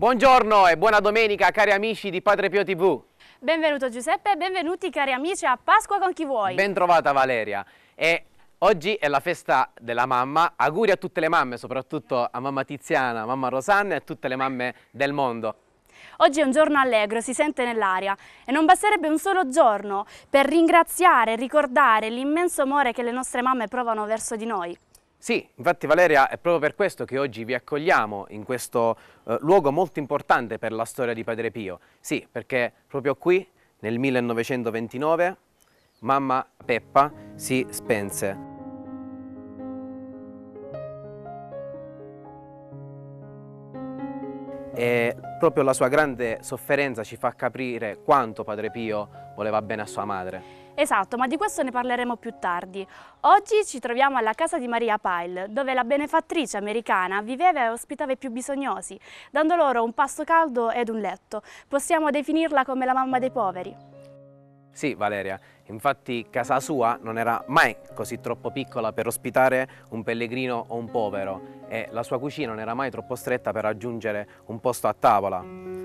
Buongiorno e buona domenica cari amici di Padre Pio TV. Benvenuto Giuseppe e benvenuti cari amici a Pasqua con chi vuoi. Ben trovata Valeria. E oggi è la festa della mamma. Auguri a tutte le mamme, soprattutto a mamma Tiziana, mamma Rosanna e a tutte le mamme del mondo. Oggi è un giorno allegro, si sente nell'aria e non basterebbe un solo giorno per ringraziare e ricordare l'immenso amore che le nostre mamme provano verso di noi. Sì, infatti Valeria è proprio per questo che oggi vi accogliamo in questo eh, luogo molto importante per la storia di Padre Pio. Sì, perché proprio qui nel 1929 mamma Peppa si spense. E proprio la sua grande sofferenza ci fa capire quanto Padre Pio voleva bene a sua madre. Esatto, ma di questo ne parleremo più tardi. Oggi ci troviamo alla casa di Maria Pyle, dove la benefattrice americana viveva e ospitava i più bisognosi, dando loro un pasto caldo ed un letto. Possiamo definirla come la mamma dei poveri. Sì, Valeria, infatti casa sua non era mai così troppo piccola per ospitare un pellegrino o un povero e la sua cucina non era mai troppo stretta per raggiungere un posto a tavola.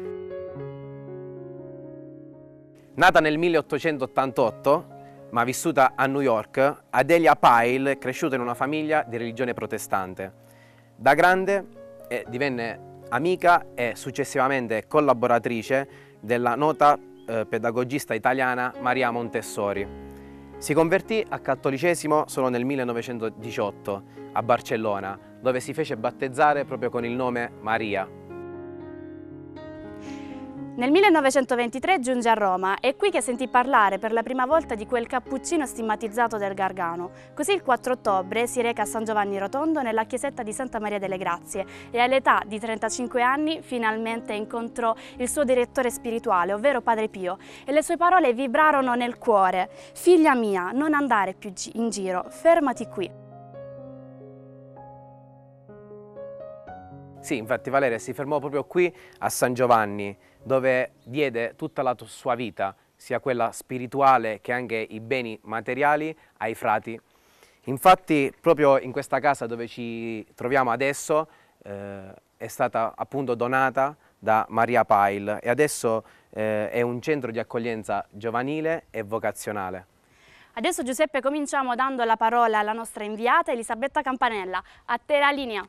Nata nel 1888, ma vissuta a New York, Adelia Pyle è cresciuta in una famiglia di religione protestante. Da grande eh, divenne amica e successivamente collaboratrice della nota eh, pedagogista italiana Maria Montessori. Si convertì al cattolicesimo solo nel 1918 a Barcellona, dove si fece battezzare proprio con il nome Maria. Nel 1923 giunge a Roma, è qui che sentì parlare per la prima volta di quel cappuccino stigmatizzato del Gargano. Così il 4 ottobre si reca a San Giovanni Rotondo nella chiesetta di Santa Maria delle Grazie e all'età di 35 anni finalmente incontrò il suo direttore spirituale, ovvero Padre Pio, e le sue parole vibrarono nel cuore. Figlia mia, non andare più in giro, fermati qui. Sì, infatti Valeria si fermò proprio qui a San Giovanni, dove diede tutta la sua vita, sia quella spirituale che anche i beni materiali, ai frati. Infatti proprio in questa casa dove ci troviamo adesso eh, è stata appunto donata da Maria Pyle e adesso eh, è un centro di accoglienza giovanile e vocazionale. Adesso Giuseppe cominciamo dando la parola alla nostra inviata Elisabetta Campanella. A te la linea.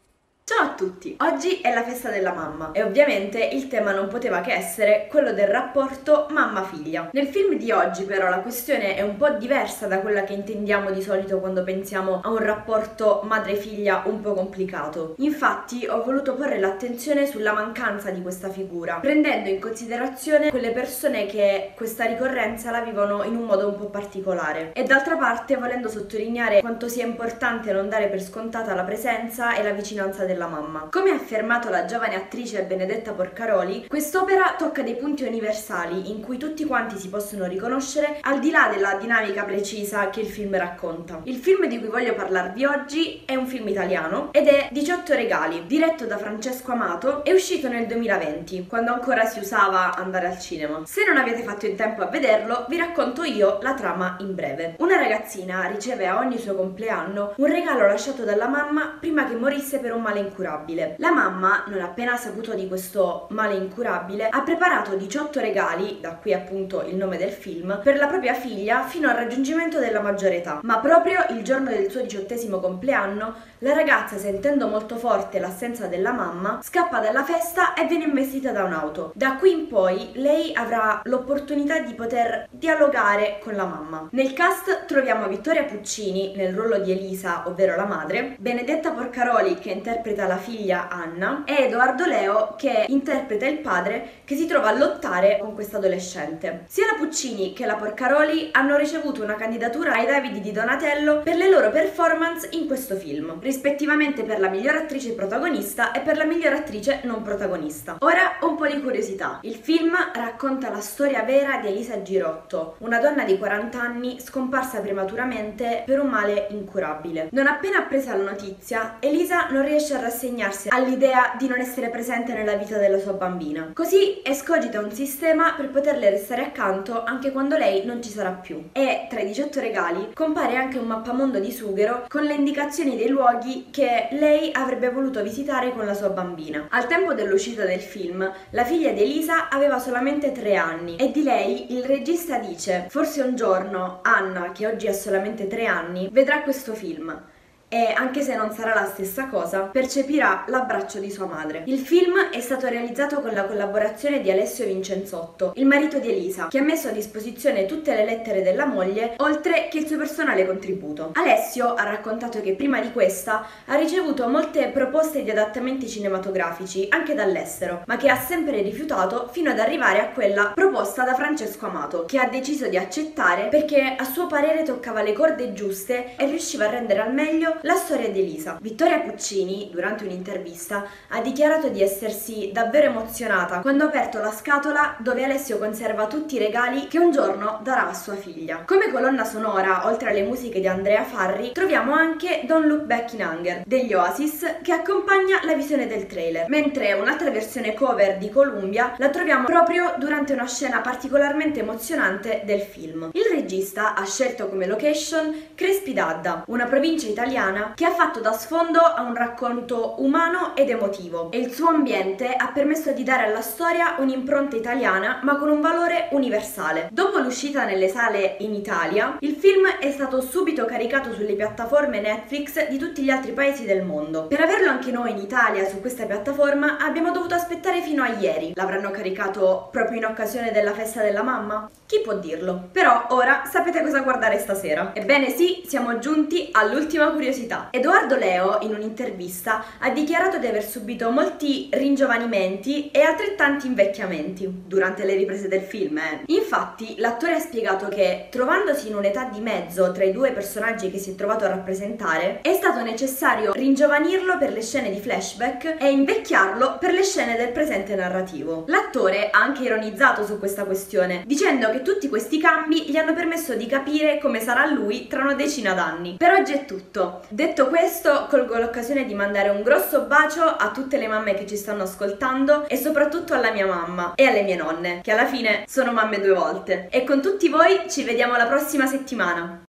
Ciao a tutti! Oggi è la festa della mamma e ovviamente il tema non poteva che essere quello del rapporto mamma-figlia. Nel film di oggi però la questione è un po' diversa da quella che intendiamo di solito quando pensiamo a un rapporto madre-figlia un po' complicato. Infatti ho voluto porre l'attenzione sulla mancanza di questa figura, prendendo in considerazione quelle persone che questa ricorrenza la vivono in un modo un po' particolare e d'altra parte volendo sottolineare quanto sia importante non dare per scontata la presenza e la vicinanza della della mamma. Come ha affermato la giovane attrice Benedetta Porcaroli, quest'opera tocca dei punti universali in cui tutti quanti si possono riconoscere al di là della dinamica precisa che il film racconta. Il film di cui voglio parlarvi oggi è un film italiano ed è 18 regali, diretto da Francesco Amato e uscito nel 2020, quando ancora si usava andare al cinema. Se non avete fatto in tempo a vederlo, vi racconto io la trama in breve. Una ragazzina riceve a ogni suo compleanno un regalo lasciato dalla mamma prima che morisse per un male incurabile. La mamma, non appena saputo di questo male incurabile, ha preparato 18 regali, da qui appunto il nome del film, per la propria figlia fino al raggiungimento della maggiore età. Ma proprio il giorno del suo diciottesimo compleanno, la ragazza, sentendo molto forte l'assenza della mamma, scappa dalla festa e viene investita da un'auto. Da qui in poi lei avrà l'opportunità di poter dialogare con la mamma. Nel cast troviamo Vittoria Puccini nel ruolo di Elisa, ovvero la madre, Benedetta Porcaroli che interpreta interpreta la figlia Anna e Edoardo Leo che interpreta il padre che si trova a lottare con questa adolescente. Sia la Puccini che la Porcaroli hanno ricevuto una candidatura ai Davidi di Donatello per le loro performance in questo film, rispettivamente per la miglior attrice protagonista e per la miglior attrice non protagonista. Ora un po' di curiosità. Il film racconta la storia vera di Elisa Girotto, una donna di 40 anni scomparsa prematuramente per un male incurabile. Non appena appresa la notizia, Elisa non riesce a rassegnarsi all'idea di non essere presente nella vita della sua bambina. Così escogita un sistema per poterle restare accanto anche quando lei non ci sarà più. E tra i 18 regali compare anche un mappamondo di sughero con le indicazioni dei luoghi che lei avrebbe voluto visitare con la sua bambina. Al tempo dell'uscita del film, la figlia di Elisa aveva solamente 3 anni e di lei il regista dice forse un giorno Anna, che oggi ha solamente 3 anni, vedrà questo film e anche se non sarà la stessa cosa, percepirà l'abbraccio di sua madre. Il film è stato realizzato con la collaborazione di Alessio Vincenzotto, il marito di Elisa, che ha messo a disposizione tutte le lettere della moglie, oltre che il suo personale contributo. Alessio ha raccontato che prima di questa ha ricevuto molte proposte di adattamenti cinematografici, anche dall'estero, ma che ha sempre rifiutato fino ad arrivare a quella proposta da Francesco Amato, che ha deciso di accettare perché a suo parere toccava le corde giuste e riusciva a rendere al meglio la storia di Elisa. Vittoria Puccini, durante un'intervista, ha dichiarato di essersi davvero emozionata quando ha aperto la scatola dove Alessio conserva tutti i regali che un giorno darà a sua figlia. Come colonna sonora, oltre alle musiche di Andrea Farri, troviamo anche Don't Look Back in Hunger degli Oasis che accompagna la visione del trailer, mentre un'altra versione cover di Columbia la troviamo proprio durante una scena particolarmente emozionante del film. Il regista ha scelto come location Crespi d'Adda, una provincia italiana italiana che ha fatto da sfondo a un racconto umano ed emotivo e il suo ambiente ha permesso di dare alla storia un'impronta italiana ma con un valore universale. Dopo l'uscita nelle sale in Italia, il film è stato subito caricato sulle piattaforme Netflix di tutti gli altri paesi del mondo. Per averlo anche noi in Italia su questa piattaforma abbiamo dovuto aspettare fino a ieri. L'avranno caricato proprio in occasione della festa della mamma? Chi può dirlo? Però ora sapete cosa guardare stasera. Ebbene sì, siamo giunti all'ultima curiosità curiosità. Edoardo Leo, in un'intervista, ha dichiarato di aver subito molti ringiovanimenti e altrettanti invecchiamenti durante le riprese del film. Eh. Infatti, l'attore ha spiegato che, trovandosi in un'età di mezzo tra i due personaggi che si è trovato a rappresentare, è stato necessario ringiovanirlo per le scene di flashback e invecchiarlo per le scene del presente narrativo. L'attore ha anche ironizzato su questa questione, dicendo che tutti questi cambi gli hanno permesso di capire come sarà lui tra una decina d'anni. Per oggi è tutto. Detto questo, colgo l'occasione di mandare un grosso bacio a tutte le mamme che ci stanno ascoltando e soprattutto alla mia mamma e alle mie nonne, che alla fine sono mamme due volte. E con tutti voi ci vediamo la prossima settimana.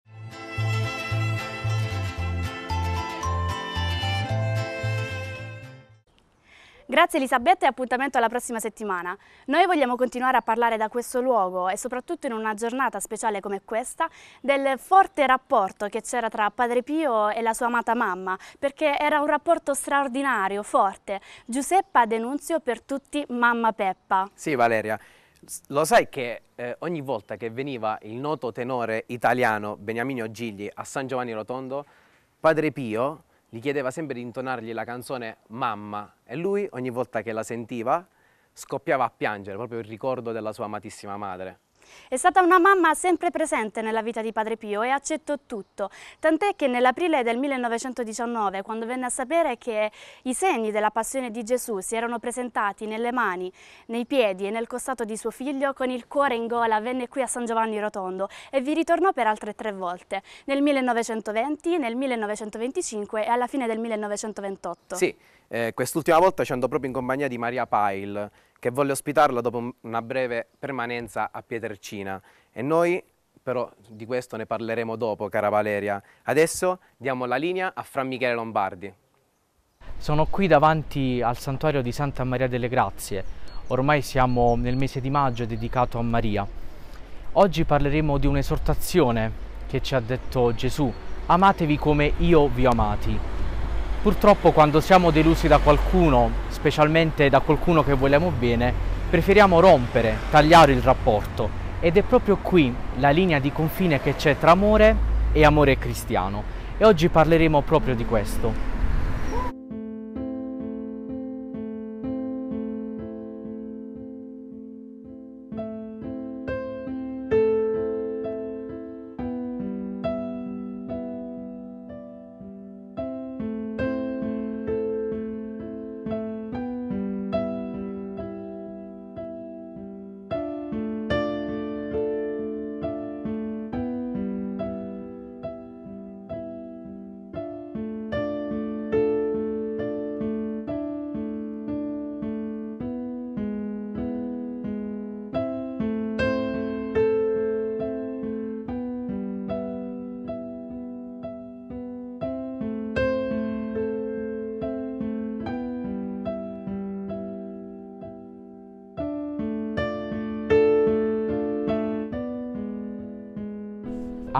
Grazie Elisabetta e appuntamento alla prossima settimana. Noi vogliamo continuare a parlare da questo luogo e soprattutto in una giornata speciale come questa del forte rapporto che c'era tra Padre Pio e la sua amata mamma perché era un rapporto straordinario, forte. Giuseppa Denunzio per tutti mamma Peppa. Sì Valeria, lo sai che eh, ogni volta che veniva il noto tenore italiano Beniamino Gigli a San Giovanni Rotondo, Padre Pio gli chiedeva sempre di intonargli la canzone Mamma e lui ogni volta che la sentiva scoppiava a piangere, proprio il ricordo della sua amatissima madre. È stata una mamma sempre presente nella vita di Padre Pio e accettò tutto, tant'è che nell'aprile del 1919, quando venne a sapere che i segni della passione di Gesù si erano presentati nelle mani, nei piedi e nel costato di suo figlio, con il cuore in gola venne qui a San Giovanni Rotondo e vi ritornò per altre tre volte, nel 1920, nel 1925 e alla fine del 1928. Sì, eh, quest'ultima volta ci andò proprio in compagnia di Maria Pail, che volle ospitarla dopo una breve permanenza a Pietercina. E noi però di questo ne parleremo dopo, cara Valeria. Adesso diamo la linea a Fra Michele Lombardi. Sono qui davanti al santuario di Santa Maria delle Grazie. Ormai siamo nel mese di maggio dedicato a Maria. Oggi parleremo di un'esortazione che ci ha detto Gesù. Amatevi come io vi ho amati. Purtroppo quando siamo delusi da qualcuno, specialmente da qualcuno che vogliamo bene, preferiamo rompere, tagliare il rapporto ed è proprio qui la linea di confine che c'è tra amore e amore cristiano e oggi parleremo proprio di questo.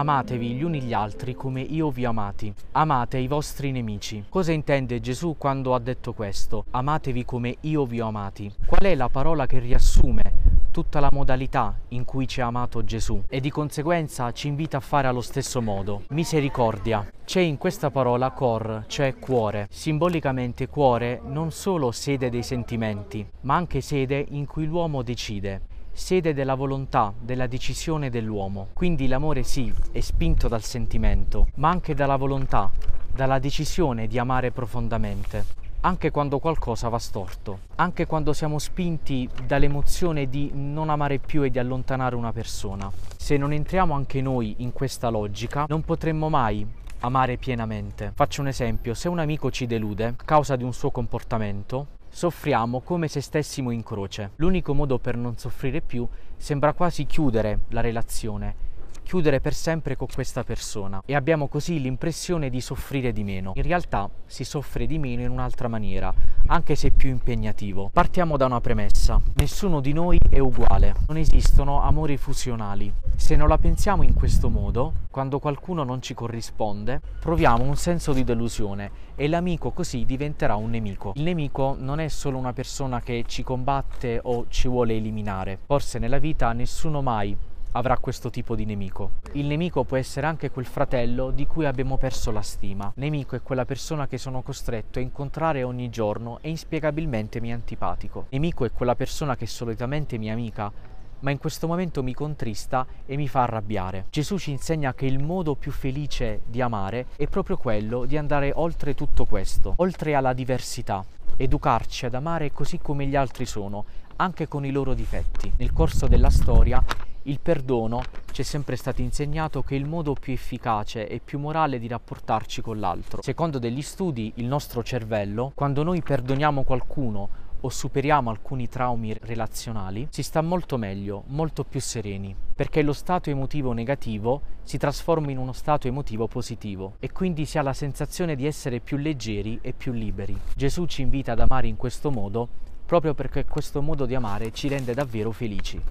Amatevi gli uni gli altri come io vi ho amati, amate i vostri nemici. Cosa intende Gesù quando ha detto questo? Amatevi come io vi ho amati. Qual è la parola che riassume tutta la modalità in cui ci ha amato Gesù e di conseguenza ci invita a fare allo stesso modo. Misericordia. C'è in questa parola cor, cioè cuore. Simbolicamente cuore non solo sede dei sentimenti, ma anche sede in cui l'uomo decide sede della volontà, della decisione dell'uomo. Quindi l'amore sì, è spinto dal sentimento, ma anche dalla volontà, dalla decisione di amare profondamente anche quando qualcosa va storto, anche quando siamo spinti dall'emozione di non amare più e di allontanare una persona. Se non entriamo anche noi in questa logica, non potremmo mai amare pienamente. Faccio un esempio, se un amico ci delude a causa di un suo comportamento, soffriamo come se stessimo in croce. L'unico modo per non soffrire più sembra quasi chiudere la relazione chiudere per sempre con questa persona e abbiamo così l'impressione di soffrire di meno. In realtà si soffre di meno in un'altra maniera, anche se più impegnativo. Partiamo da una premessa. Nessuno di noi è uguale, non esistono amori fusionali. Se non la pensiamo in questo modo, quando qualcuno non ci corrisponde, proviamo un senso di delusione e l'amico così diventerà un nemico. Il nemico non è solo una persona che ci combatte o ci vuole eliminare. Forse nella vita nessuno mai avrà questo tipo di nemico. Il nemico può essere anche quel fratello di cui abbiamo perso la stima. Nemico è quella persona che sono costretto a incontrare ogni giorno e inspiegabilmente mi è antipatico. Nemico è quella persona che solitamente è amica, ma in questo momento mi contrista e mi fa arrabbiare. Gesù ci insegna che il modo più felice di amare è proprio quello di andare oltre tutto questo, oltre alla diversità, educarci ad amare così come gli altri sono, anche con i loro difetti. Nel corso della storia il perdono ci è sempre stato insegnato che è il modo più efficace e più morale di rapportarci con l'altro. Secondo degli studi, il nostro cervello, quando noi perdoniamo qualcuno o superiamo alcuni traumi relazionali, si sta molto meglio, molto più sereni, perché lo stato emotivo negativo si trasforma in uno stato emotivo positivo e quindi si ha la sensazione di essere più leggeri e più liberi. Gesù ci invita ad amare in questo modo proprio perché questo modo di amare ci rende davvero felici.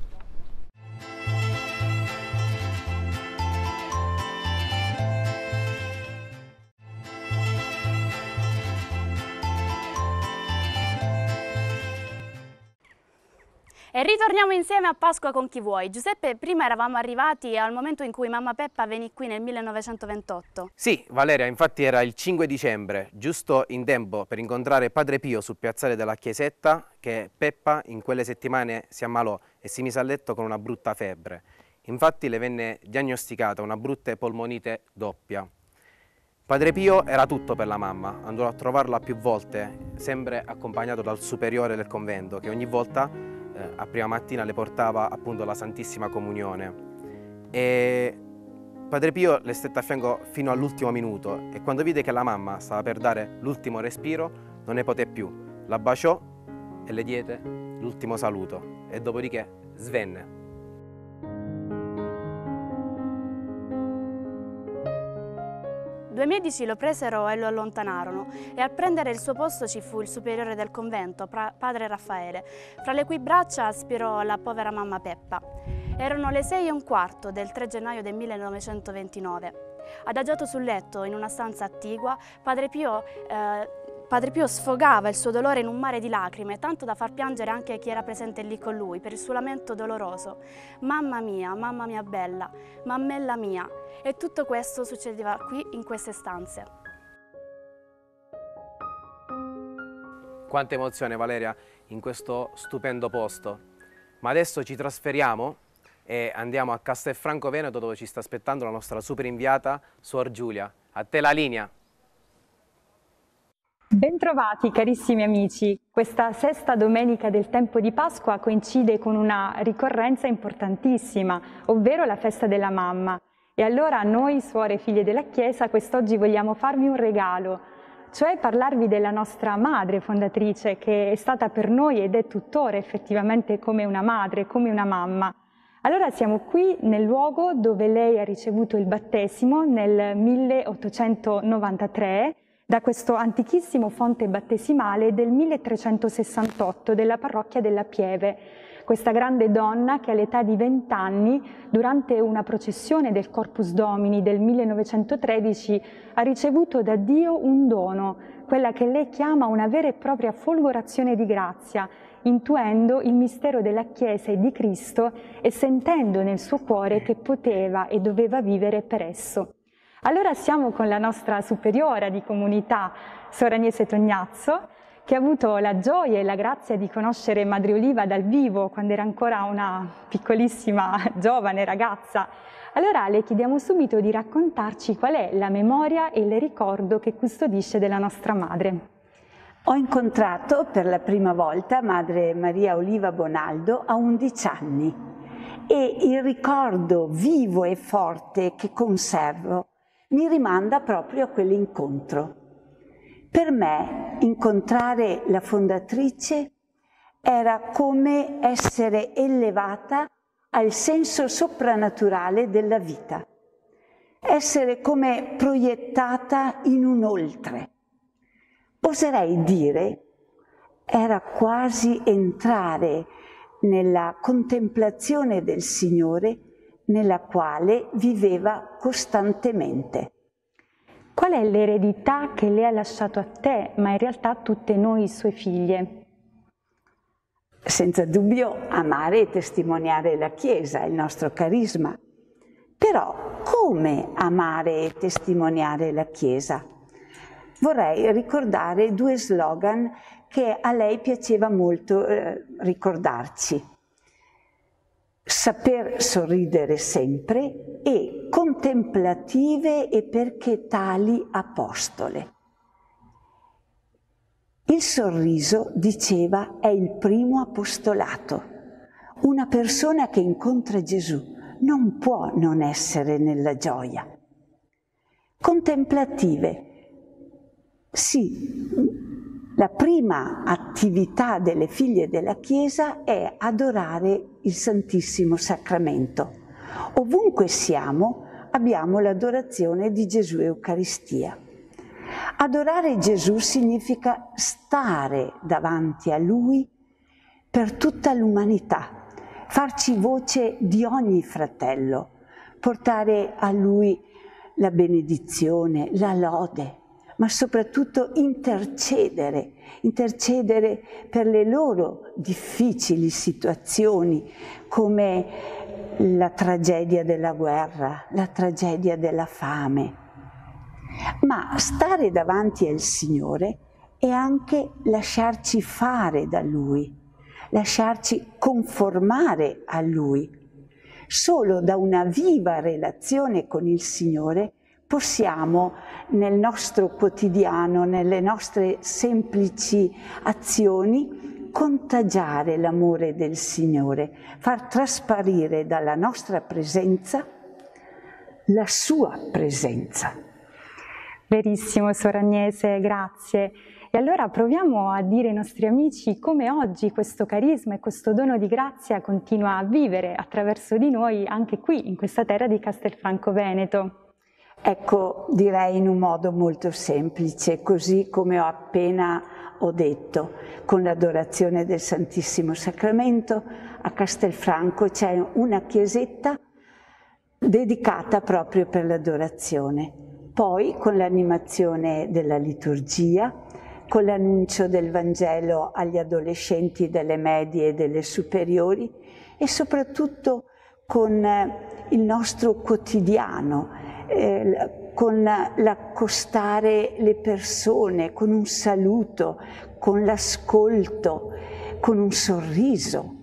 E ritorniamo insieme a Pasqua con chi vuoi. Giuseppe, prima eravamo arrivati al momento in cui mamma Peppa venne qui nel 1928. Sì, Valeria, infatti era il 5 dicembre, giusto in tempo per incontrare Padre Pio sul piazzale della chiesetta, che Peppa in quelle settimane si ammalò e si mise a letto con una brutta febbre. Infatti le venne diagnosticata una brutta polmonite doppia. Padre Pio era tutto per la mamma, andò a trovarla più volte, sempre accompagnato dal superiore del convento, che ogni volta eh, a prima mattina le portava appunto la Santissima Comunione. E Padre Pio le stette a fianco fino all'ultimo minuto e quando vide che la mamma stava per dare l'ultimo respiro non ne poté più. La baciò e le diede l'ultimo saluto e dopodiché svenne. Due medici lo presero e lo allontanarono e a prendere il suo posto ci fu il superiore del convento, padre Raffaele, fra le cui braccia aspirò la povera mamma Peppa. Erano le sei e un quarto del 3 gennaio del 1929. Adagiato sul letto in una stanza attigua, padre Pio eh, Padre Pio sfogava il suo dolore in un mare di lacrime, tanto da far piangere anche chi era presente lì con lui per il suo lamento doloroso. Mamma mia, mamma mia bella, mammella mia. E tutto questo succedeva qui in queste stanze. Quanta emozione Valeria in questo stupendo posto. Ma adesso ci trasferiamo e andiamo a Castelfranco Veneto dove ci sta aspettando la nostra super inviata Suor Giulia. A te la linea! Bentrovati carissimi amici, questa sesta domenica del tempo di Pasqua coincide con una ricorrenza importantissima, ovvero la festa della mamma. E allora noi, suore e figlie della Chiesa, quest'oggi vogliamo farvi un regalo, cioè parlarvi della nostra madre fondatrice che è stata per noi ed è tuttora effettivamente come una madre, come una mamma. Allora siamo qui nel luogo dove lei ha ricevuto il battesimo nel 1893 da questo antichissimo fonte battesimale del 1368 della parrocchia della Pieve. questa grande donna che all'età di 20 anni, durante una processione del Corpus Domini del 1913, ha ricevuto da Dio un dono, quella che lei chiama una vera e propria folgorazione di grazia, intuendo il mistero della Chiesa e di Cristo e sentendo nel suo cuore che poteva e doveva vivere per esso. Allora siamo con la nostra superiora di comunità, Sor Agnese Tognazzo, che ha avuto la gioia e la grazia di conoscere Madre Oliva dal vivo quando era ancora una piccolissima giovane ragazza. Allora le chiediamo subito di raccontarci qual è la memoria e il ricordo che custodisce della nostra madre. Ho incontrato per la prima volta Madre Maria Oliva Bonaldo a 11 anni e il ricordo vivo e forte che conservo mi rimanda proprio a quell'incontro. Per me incontrare la fondatrice era come essere elevata al senso soprannaturale della vita, essere come proiettata in un oltre. Oserei dire, era quasi entrare nella contemplazione del Signore nella quale viveva costantemente. Qual è l'eredità che lei ha lasciato a te, ma in realtà a tutte noi sue figlie? Senza dubbio amare e testimoniare la Chiesa, il nostro carisma. Però come amare e testimoniare la Chiesa? Vorrei ricordare due slogan che a lei piaceva molto eh, ricordarci saper sorridere sempre e contemplative e perché tali apostole. Il sorriso, diceva, è il primo apostolato. Una persona che incontra Gesù non può non essere nella gioia. Contemplative, sì, la prima attività delle figlie della Chiesa è adorare il Santissimo Sacramento. Ovunque siamo abbiamo l'adorazione di Gesù Eucaristia. Adorare Gesù significa stare davanti a Lui per tutta l'umanità, farci voce di ogni fratello, portare a Lui la benedizione, la lode, ma soprattutto intercedere, intercedere per le loro difficili situazioni come la tragedia della guerra, la tragedia della fame. Ma stare davanti al Signore è anche lasciarci fare da Lui, lasciarci conformare a Lui. Solo da una viva relazione con il Signore possiamo nel nostro quotidiano, nelle nostre semplici azioni, contagiare l'amore del Signore, far trasparire dalla nostra presenza la sua presenza. Verissimo, Sor Agnese, grazie. E allora proviamo a dire ai nostri amici come oggi questo carisma e questo dono di grazia continua a vivere attraverso di noi anche qui, in questa terra di Castelfranco Veneto. Ecco, direi in un modo molto semplice, così come ho appena ho detto, con l'adorazione del Santissimo Sacramento a Castelfranco c'è una chiesetta dedicata proprio per l'adorazione. Poi con l'animazione della liturgia, con l'annuncio del Vangelo agli adolescenti delle medie e delle superiori e soprattutto con il nostro quotidiano eh, con l'accostare le persone, con un saluto, con l'ascolto, con un sorriso,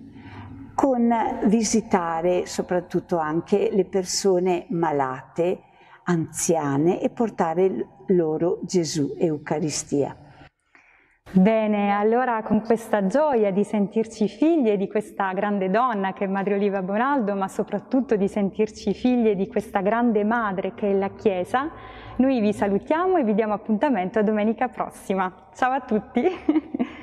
con visitare soprattutto anche le persone malate, anziane e portare loro Gesù Eucaristia. Bene, allora con questa gioia di sentirci figlie di questa grande donna che è Madre Oliva Bonaldo, ma soprattutto di sentirci figlie di questa grande madre che è la Chiesa, noi vi salutiamo e vi diamo appuntamento a domenica prossima. Ciao a tutti!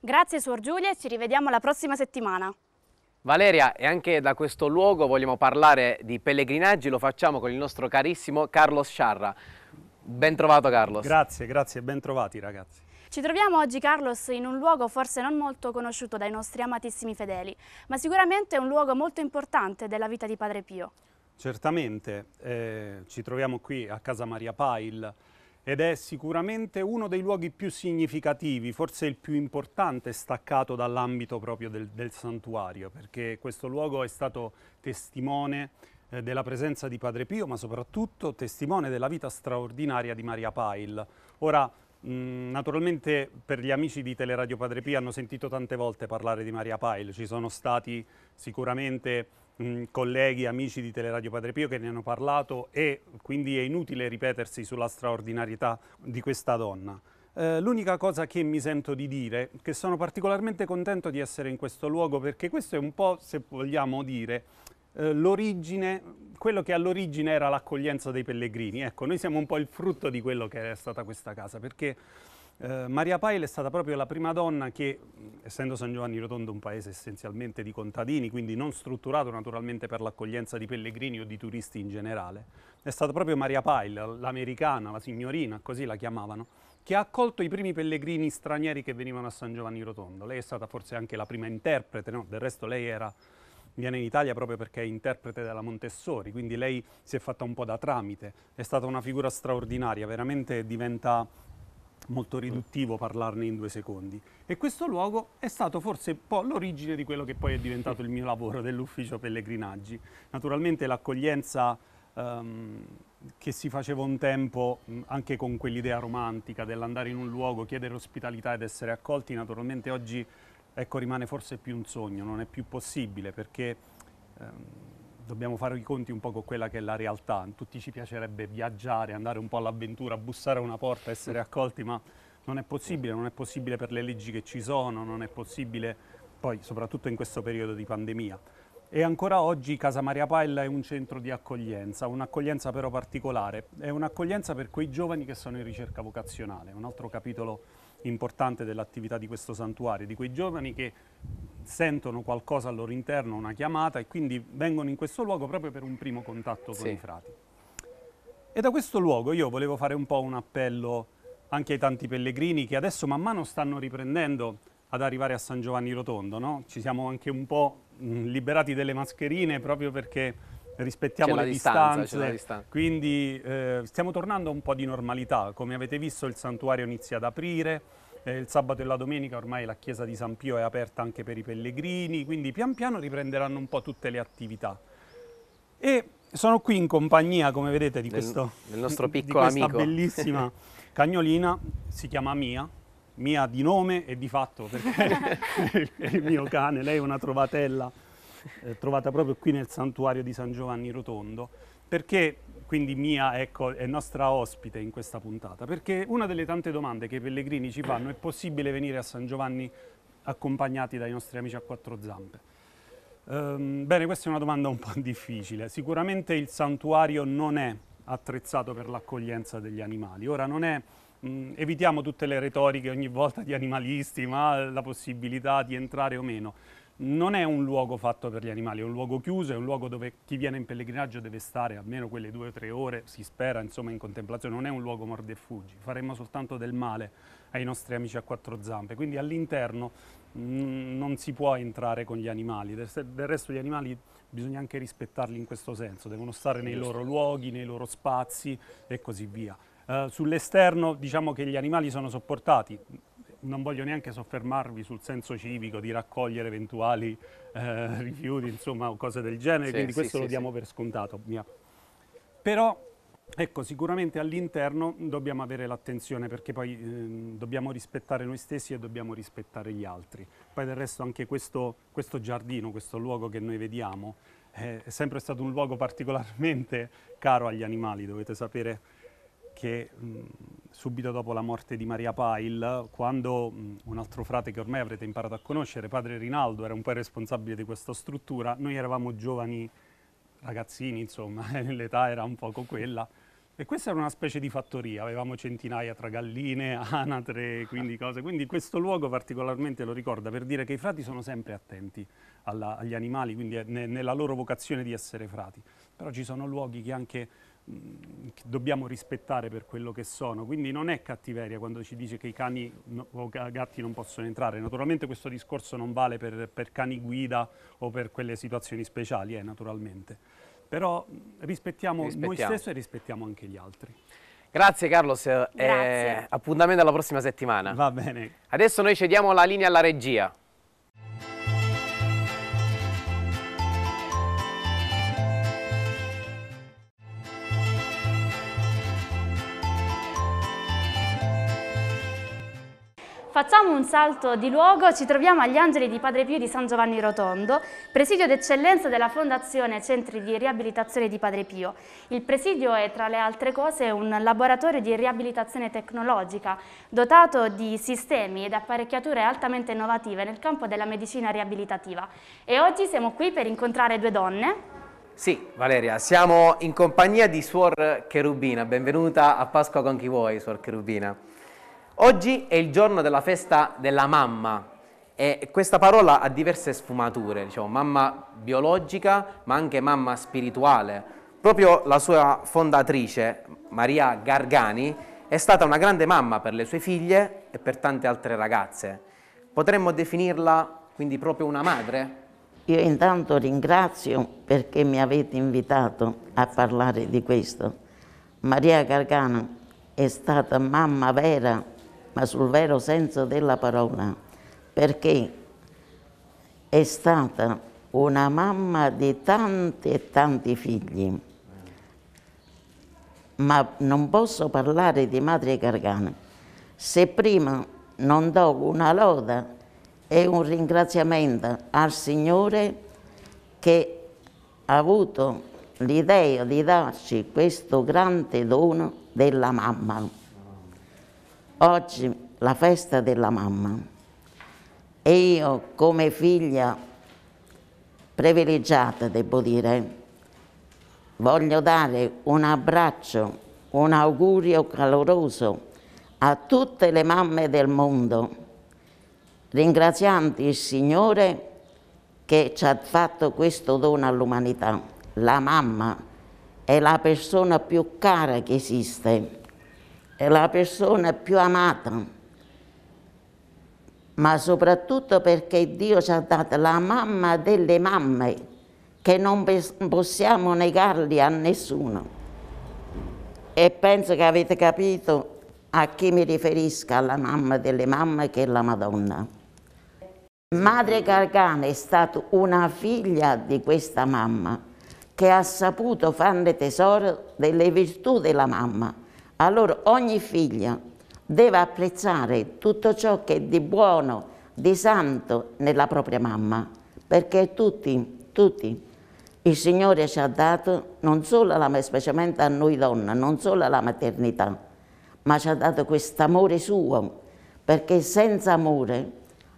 Grazie Suor Giulia e ci rivediamo la prossima settimana. Valeria, e anche da questo luogo vogliamo parlare di pellegrinaggi, lo facciamo con il nostro carissimo Carlos Sciarra. Ben trovato Carlos. Grazie, grazie, ben trovati ragazzi. Ci troviamo oggi, Carlos, in un luogo forse non molto conosciuto dai nostri amatissimi fedeli, ma sicuramente è un luogo molto importante della vita di Padre Pio. Certamente, eh, ci troviamo qui a Casa Maria Pail ed è sicuramente uno dei luoghi più significativi, forse il più importante staccato dall'ambito proprio del, del santuario, perché questo luogo è stato testimone eh, della presenza di Padre Pio, ma soprattutto testimone della vita straordinaria di Maria Pail. Ora, naturalmente per gli amici di Teleradio Padre Pio hanno sentito tante volte parlare di Maria Pail, ci sono stati sicuramente mh, colleghi, amici di Teleradio Padre Pio che ne hanno parlato e quindi è inutile ripetersi sulla straordinarietà di questa donna. Eh, l'unica cosa che mi sento di dire è che sono particolarmente contento di essere in questo luogo perché questo è un po', se vogliamo dire, eh, l'origine, quello che all'origine era l'accoglienza dei pellegrini. Ecco, noi siamo un po' il frutto di quello che è stata questa casa, perché eh, Maria Pail è stata proprio la prima donna che, essendo San Giovanni Rotondo un paese essenzialmente di contadini, quindi non strutturato naturalmente per l'accoglienza di pellegrini o di turisti in generale, è stata proprio Maria Pail, l'americana, la signorina, così la chiamavano, che ha accolto i primi pellegrini stranieri che venivano a San Giovanni Rotondo. Lei è stata forse anche la prima interprete, no? del resto lei era viene in Italia proprio perché è interprete della Montessori, quindi lei si è fatta un po' da tramite, è stata una figura straordinaria, veramente diventa molto riduttivo parlarne in due secondi. E questo luogo è stato forse un po' l'origine di quello che poi è diventato il mio lavoro dell'ufficio pellegrinaggi. Naturalmente l'accoglienza um, che si faceva un tempo anche con quell'idea romantica dell'andare in un luogo, chiedere ospitalità ed essere accolti, naturalmente oggi ecco, rimane forse più un sogno, non è più possibile perché ehm, dobbiamo fare i conti un po' con quella che è la realtà. Tutti ci piacerebbe viaggiare, andare un po' all'avventura, bussare a una porta, essere accolti, ma non è possibile, non è possibile per le leggi che ci sono, non è possibile poi soprattutto in questo periodo di pandemia. E ancora oggi Casa Maria Paella è un centro di accoglienza, un'accoglienza però particolare, è un'accoglienza per quei giovani che sono in ricerca vocazionale, un altro capitolo importante dell'attività di questo santuario, di quei giovani che sentono qualcosa al loro interno, una chiamata e quindi vengono in questo luogo proprio per un primo contatto con sì. i frati. E da questo luogo io volevo fare un po' un appello anche ai tanti pellegrini che adesso man mano stanno riprendendo ad arrivare a San Giovanni Rotondo, no? Ci siamo anche un po' liberati delle mascherine proprio perché rispettiamo le distanza, distanze, quindi eh, stiamo tornando a un po' di normalità. Come avete visto il santuario inizia ad aprire, eh, il sabato e la domenica ormai la chiesa di San Pio è aperta anche per i pellegrini, quindi pian piano riprenderanno un po' tutte le attività. E sono qui in compagnia, come vedete, di, questo, del nostro piccolo di questa amico. bellissima cagnolina, si chiama Mia, Mia di nome e di fatto perché è il mio cane, lei è una trovatella eh, trovata proprio qui nel santuario di San Giovanni Rotondo, perché quindi Mia ecco, è nostra ospite in questa puntata, perché una delle tante domande che i pellegrini ci fanno è possibile venire a San Giovanni accompagnati dai nostri amici a quattro zampe? Um, bene, questa è una domanda un po' difficile. Sicuramente il santuario non è attrezzato per l'accoglienza degli animali. Ora non è, mh, evitiamo tutte le retoriche ogni volta di animalisti, ma la possibilità di entrare o meno non è un luogo fatto per gli animali, è un luogo chiuso, è un luogo dove chi viene in pellegrinaggio deve stare almeno quelle due o tre ore, si spera, insomma, in contemplazione, non è un luogo mordi e fuggi, faremmo soltanto del male ai nostri amici a quattro zampe, quindi all'interno mm, non si può entrare con gli animali, del resto gli animali bisogna anche rispettarli in questo senso, devono stare nei loro luoghi, nei loro spazi e così via. Uh, sull'esterno diciamo che gli animali sono sopportati, non voglio neanche soffermarvi sul senso civico di raccogliere eventuali eh, rifiuti, insomma, o cose del genere, sì, quindi sì, questo sì, lo diamo per scontato. Mia. Però, ecco, sicuramente all'interno dobbiamo avere l'attenzione perché poi eh, dobbiamo rispettare noi stessi e dobbiamo rispettare gli altri. Poi del resto anche questo, questo giardino, questo luogo che noi vediamo, eh, è sempre stato un luogo particolarmente caro agli animali, dovete sapere che mh, subito dopo la morte di Maria Pail, quando mh, un altro frate che ormai avrete imparato a conoscere, padre Rinaldo, era un po' il responsabile di questa struttura, noi eravamo giovani ragazzini, insomma, l'età era un poco quella. E questa era una specie di fattoria, avevamo centinaia tra galline, anatre, quindi cose. Quindi questo luogo particolarmente lo ricorda per dire che i frati sono sempre attenti alla, agli animali, quindi ne, nella loro vocazione di essere frati. Però ci sono luoghi che anche che dobbiamo rispettare per quello che sono. Quindi non è cattiveria quando ci dice che i cani no, o gatti non possono entrare. Naturalmente questo discorso non vale per, per cani guida o per quelle situazioni speciali, eh, naturalmente. Però rispettiamo, rispettiamo, noi stessi e rispettiamo anche gli altri. Grazie Carlos, Grazie. Eh, appuntamento alla prossima settimana. Va bene. Adesso noi cediamo la linea alla regia. Facciamo un salto di luogo, ci troviamo agli Angeli di Padre Pio di San Giovanni Rotondo, presidio d'eccellenza della Fondazione Centri di Riabilitazione di Padre Pio. Il presidio è tra le altre cose un laboratorio di riabilitazione tecnologica dotato di sistemi ed apparecchiature altamente innovative nel campo della medicina riabilitativa. E oggi siamo qui per incontrare due donne. Sì, Valeria, siamo in compagnia di Suor Cherubina. Benvenuta a Pasqua con chi vuoi, Suor Cherubina. Oggi è il giorno della festa della mamma e questa parola ha diverse sfumature, diciamo mamma biologica ma anche mamma spirituale. Proprio la sua fondatrice, Maria Gargani, è stata una grande mamma per le sue figlie e per tante altre ragazze. Potremmo definirla quindi proprio una madre? Io intanto ringrazio perché mi avete invitato a parlare di questo. Maria Gargano è stata mamma vera ma sul vero senso della parola, perché è stata una mamma di tanti e tanti figli. Ma non posso parlare di madre Gargana se prima non do una loda e un ringraziamento al Signore che ha avuto l'idea di darci questo grande dono della mamma. Oggi la festa della mamma e io come figlia privilegiata, devo dire, voglio dare un abbraccio, un augurio caloroso a tutte le mamme del mondo, ringraziando il Signore che ci ha fatto questo dono all'umanità. La mamma è la persona più cara che esiste è la persona più amata, ma soprattutto perché Dio ci ha dato la mamma delle mamme, che non possiamo negarli a nessuno. E penso che avete capito a chi mi riferisco, alla mamma delle mamme che è la Madonna. Madre Gargana è stata una figlia di questa mamma che ha saputo farne tesoro delle virtù della mamma allora ogni figlia deve apprezzare tutto ciò che è di buono, di santo nella propria mamma, perché tutti, tutti, il Signore ci ha dato non solo la, specialmente a noi donne, non solo la maternità, ma ci ha dato questo amore suo, perché senza amore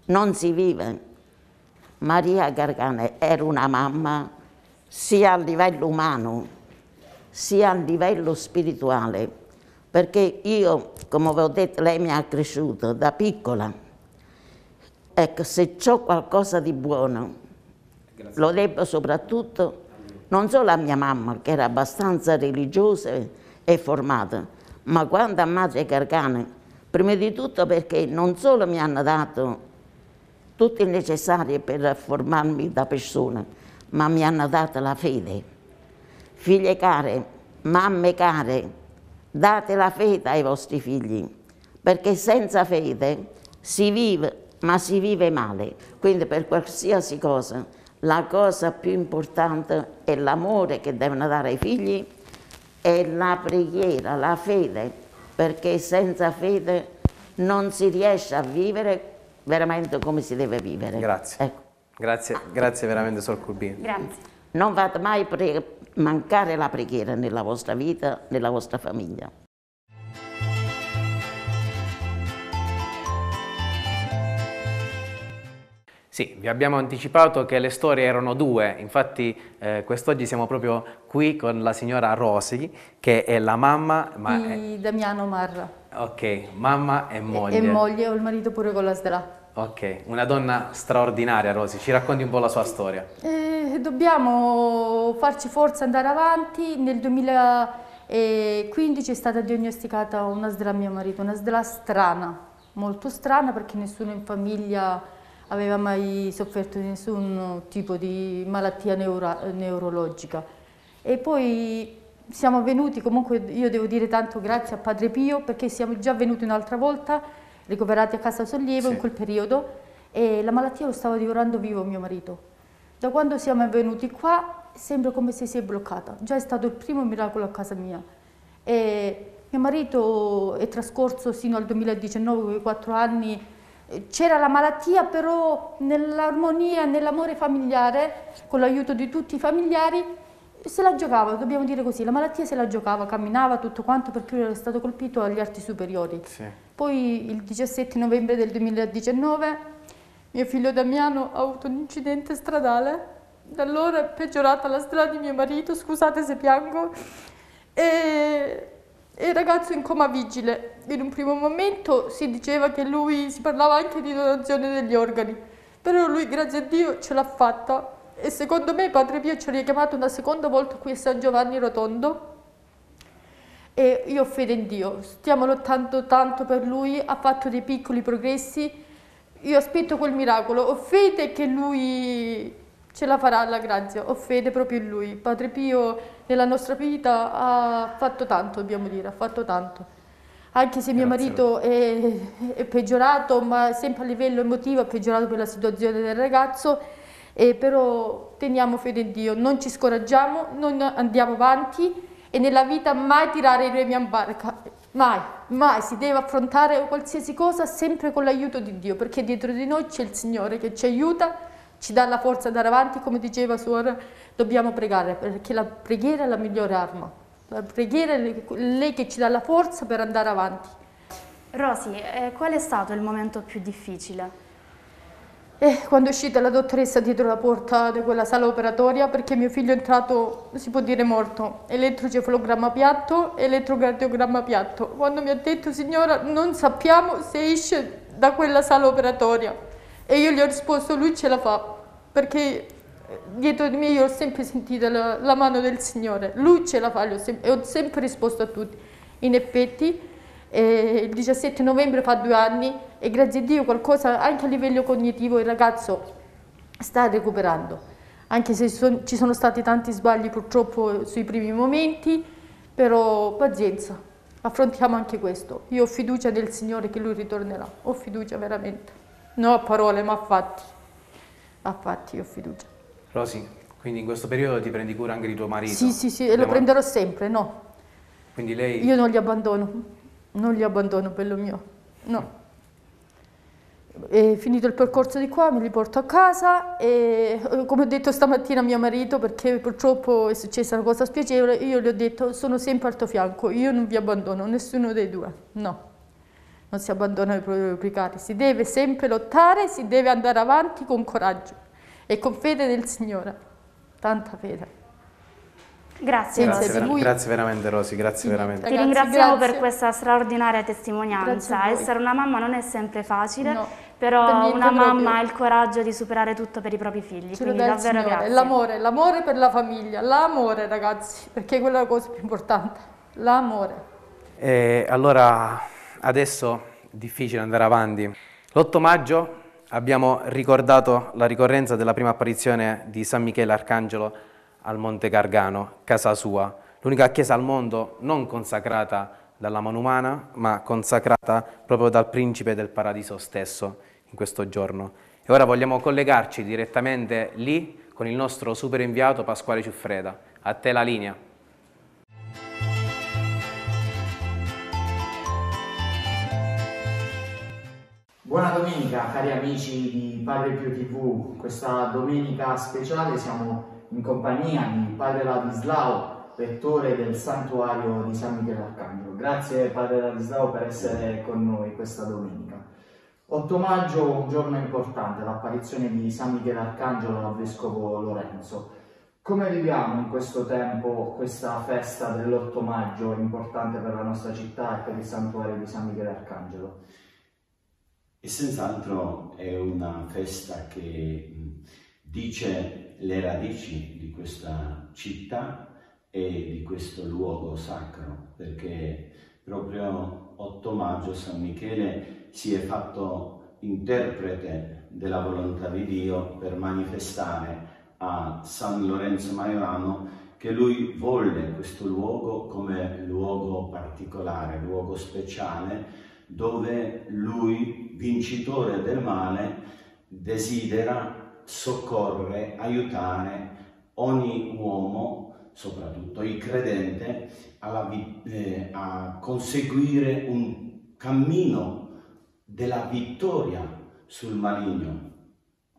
non si vive. Maria Gargane era una mamma sia a livello umano, sia a livello spirituale, perché io, come vi ho detto, lei mi ha cresciuto da piccola. Ecco, se ho qualcosa di buono, Grazie. lo debbo soprattutto non solo a mia mamma, che era abbastanza religiosa e formata, ma quando a madre Gargane, prima di tutto perché non solo mi hanno dato tutto il necessario per formarmi da persona, ma mi hanno dato la fede. Figlie care, mamme care, date la fede ai vostri figli, perché senza fede si vive, ma si vive male. Quindi per qualsiasi cosa, la cosa più importante è l'amore che devono dare ai figli e la preghiera, la fede, perché senza fede non si riesce a vivere veramente come si deve vivere. Grazie. Ecco. Grazie, grazie veramente, Sor Curbino. Grazie. Non fate mai pregare mancare la preghiera nella vostra vita, nella vostra famiglia. Sì, vi abbiamo anticipato che le storie erano due, infatti eh, quest'oggi siamo proprio qui con la signora Rosi, che è la mamma... Ma di è... Damiano Marra. Ok, mamma e moglie. E, e moglie, ho il marito pure con la SDRA. Ok, una donna straordinaria Rosi, ci racconti un po' la sua storia? Eh, dobbiamo farci forza andare avanti, nel 2000 e quindi ci è stata diagnosticata una SDRA a mio marito, una SDRA strana, molto strana perché nessuno in famiglia aveva mai sofferto di nessun tipo di malattia neuro neurologica. E poi siamo venuti, comunque io devo dire tanto grazie a Padre Pio perché siamo già venuti un'altra volta, ricoverati a casa sollievo sì. in quel periodo e la malattia lo stava divorando vivo mio marito. Da quando siamo venuti qua sembra come se si è bloccata, già è stato il primo miracolo a casa mia. E mio marito è trascorso sino al 2019, quei quattro anni, c'era la malattia però nell'armonia, nell'amore familiare, con l'aiuto di tutti i familiari, se la giocava, dobbiamo dire così, la malattia se la giocava, camminava tutto quanto perché lui era stato colpito agli arti superiori. Sì. Poi il 17 novembre del 2019 mio figlio Damiano ha avuto un incidente stradale, da allora è peggiorata la strada di mio marito, scusate se piango, e, il ragazzo in coma vigile. In un primo momento si diceva che lui, si parlava anche di donazione degli organi, però lui grazie a Dio ce l'ha fatta. E secondo me Padre Pio ci ha richiamato una seconda volta qui a San Giovanni Rotondo. E io ho fede in Dio, stiamo lottando tanto per lui, ha fatto dei piccoli progressi, io aspetto quel miracolo, ho fede che lui ce la farà la grazia, ho fede proprio in lui. Padre Pio nella nostra vita ha fatto tanto, dobbiamo dire, ha fatto tanto. Anche se mio marito è, è, peggiorato, ma sempre a livello emotivo, è peggiorato per la situazione del ragazzo, e però teniamo fede in Dio, non ci scoraggiamo, non andiamo avanti e nella vita mai tirare i remi in barca. Mai, mai si deve affrontare qualsiasi cosa sempre con l'aiuto di Dio, perché dietro di noi c'è il Signore che ci aiuta, ci dà la forza ad andare avanti, come diceva suora, dobbiamo pregare, perché la preghiera è la migliore arma. La preghiera è lei che ci dà la forza per andare avanti. Rosi, eh, qual è stato il momento più difficile? Eh, quando è uscita la dottoressa dietro la porta di quella sala operatoria perché mio figlio è entrato, si può dire morto, elettrocefalogramma piatto, elettrocardiogramma piatto. Quando mi ha detto signora non sappiamo se esce da quella sala operatoria e io gli ho risposto lui ce la fa perché eh, dietro di me io ho sempre sentito la, la mano del Signore, lui ce la fa e ho sempre risposto a tutti. In effetti eh, il 17 novembre fa due anni e grazie a Dio qualcosa anche a livello cognitivo il ragazzo sta recuperando, anche se son, ci sono stati tanti sbagli purtroppo sui primi momenti, però pazienza, affrontiamo anche questo. Io ho fiducia nel Signore che Lui ritornerà, ho fiducia veramente, non a parole ma a fatti, a fatti ho fiducia. Rosy, quindi in questo periodo ti prendi cura anche di tuo marito? Sì, sì, sì, e lo prenderò sempre, no. Quindi lei... Io non li abbandono. Non li abbandono, bello mio, no. E finito il percorso di qua me li porto a casa e eh, come ho detto stamattina a mio marito perché purtroppo è successa una cosa spiacevole io gli ho detto sono sempre al tuo fianco io non vi abbandono nessuno dei due no non si abbandona i propri cari si deve sempre lottare si deve andare avanti con coraggio e con fede nel Signore tanta fede Grazie, grazie, vera grazie veramente Rosy, grazie sì, veramente. Ti ringraziamo grazie. per questa straordinaria testimonianza. Essere una mamma non è sempre facile, no, però una mamma ha il coraggio di superare tutto per i propri figli, Ce quindi davvero grazie. L'amore, l'amore per la famiglia, l'amore ragazzi, perché quella è la cosa più importante, l'amore. E allora adesso è difficile andare avanti. L'8 maggio abbiamo ricordato la ricorrenza della prima apparizione di San Michele Arcangelo al Monte Gargano, casa sua, l'unica chiesa al mondo non consacrata dalla mano umana, ma consacrata proprio dal principe del paradiso stesso in questo giorno. E ora vogliamo collegarci direttamente lì con il nostro super inviato Pasquale Ciuffreda. A te la linea. Buona domenica cari amici di Padre Pio TV, questa domenica speciale siamo in compagnia di Padre Ladislao, rettore del santuario di San Michele Arcangelo. Grazie Padre Ladislao per essere con noi questa domenica. 8 maggio, un giorno importante, l'apparizione di San Michele Arcangelo al Vescovo Lorenzo. Come viviamo in questo tempo questa festa dell'8 maggio importante per la nostra città e per il santuario di San Michele Arcangelo? E senz'altro è una festa che dice le radici di questa città e di questo luogo sacro, perché proprio 8 maggio San Michele si è fatto interprete della volontà di Dio per manifestare a San Lorenzo Maiorano che lui volle questo luogo come luogo particolare, luogo speciale, dove lui, vincitore del male, desidera soccorrere, aiutare ogni uomo, soprattutto il credente, alla, eh, a conseguire un cammino della vittoria sul maligno.